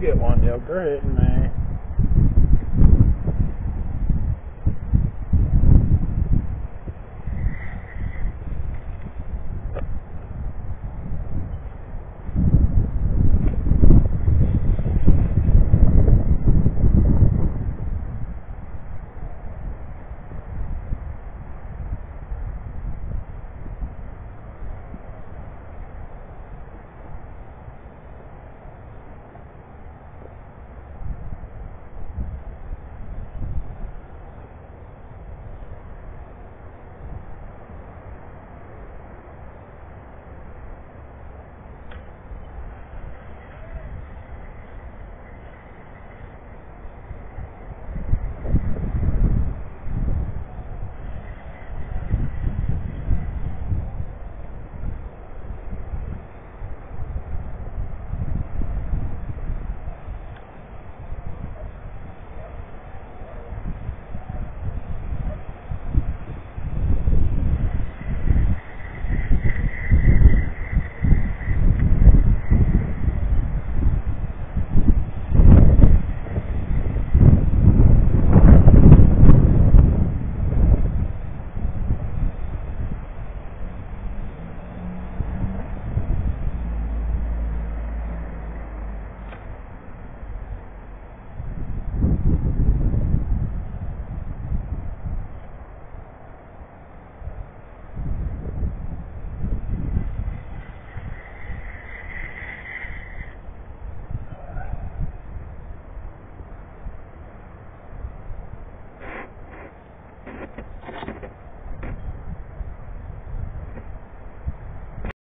get one, yo. Go ahead, man.